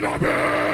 cannabis!